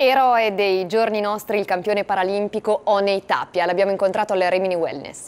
Eroe dei giorni nostri il campione paralimpico Onei Tapia, l'abbiamo incontrato alle Rimini Wellness.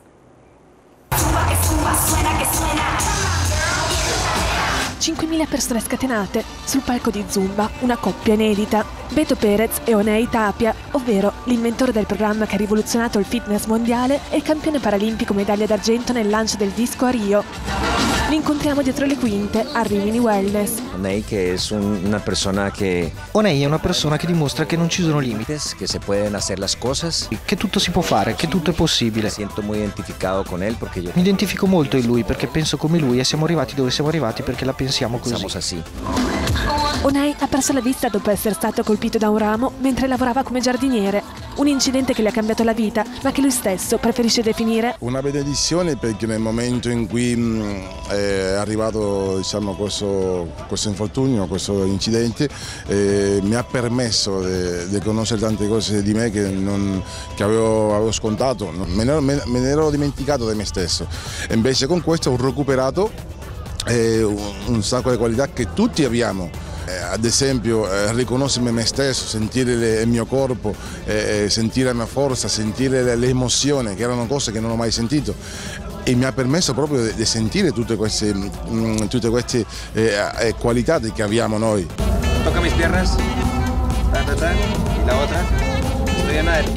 5.000 persone scatenate sul palco di Zumba, una coppia inedita. Beto Perez e Onei Tapia, ovvero l'inventore del programma che ha rivoluzionato il fitness mondiale e il campione paralimpico medaglia d'argento nel lancio del disco a Rio. Li incontriamo dietro le quinte a Rimini Wellness. Onei che è un, una persona che... Onei è una persona che dimostra che non ci sono limiti. Che si possono fare le cose. Che tutto si può fare, che tutto è possibile. Mi sento molto identificato con lui perché io... Mi identifico molto in lui perché penso come lui e siamo arrivati dove siamo arrivati perché la pensiamo così. Siamo così. Onei ha perso la vista dopo essere stato colpito da un ramo mentre lavorava come giardiniere. Un incidente che gli ha cambiato la vita, ma che lui stesso preferisce definire una benedizione perché nel momento in cui mh, è arrivato diciamo, questo, questo, infortunio, questo incidente, eh, mi ha permesso di conoscere tante cose di me che, non, che avevo, avevo, scontato, me ne, me, me ne ero dimenticato di me stesso. Invece con questo ho recuperato eh, un, un sacco di qualità che tutti abbiamo ad esempio eh, riconoscermi me stesso, sentire le, il mio corpo, eh, eh, sentire la mia forza, sentire le, le, emozioni, che erano cose che non ho mai sentito e mi ha permesso proprio di, sentire tutte queste, mh, mm, tutte queste eh, eh, qualità che abbiamo noi. Tocca mis piernas, la otra.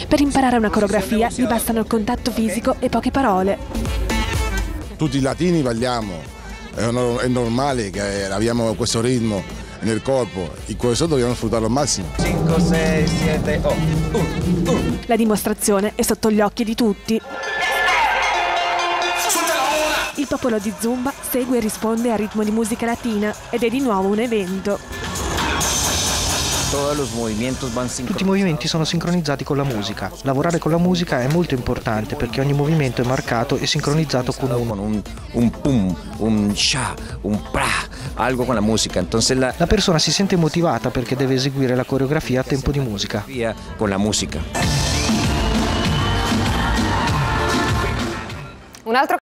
Per imparare una coreografia gli bastano il contatto fisico e poche parole. Tutti i latini balliamo, è, normale che abbiamo questo ritmo, nel corpo e questo dobbiamo sfruttarlo al massimo. 5, 6, 7, 8, 1, 1. La dimostrazione è sotto gli occhi di tutti. Il popolo di Zumba segue e risponde al ritmo di musica latina ed è di nuovo un evento. Tutti i movimenti sono sincronizzati con la musica. Lavorare con la musica è molto importante perché ogni movimento è marcato e sincronizzato con un, un, un pum, un sha, un pra, algo con la musica. Entonces la... la persona si sente motivata perché deve eseguire la coreografia a tempo di musica. Con la musica. Un altro